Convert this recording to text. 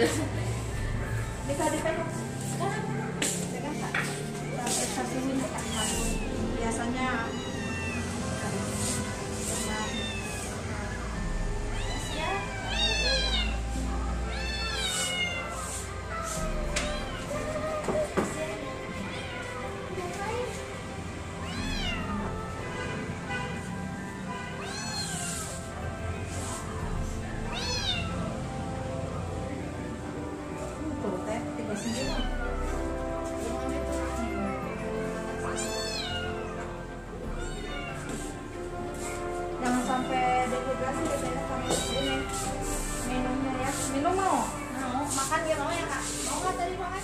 Bisa dipegang. Sekarang. Biasanya Jangan sampai dehidrasi ya, saya sama ini minumnya ya. Minum mau? Mau makan dia mau ya kak? Mau nggak tadi makan?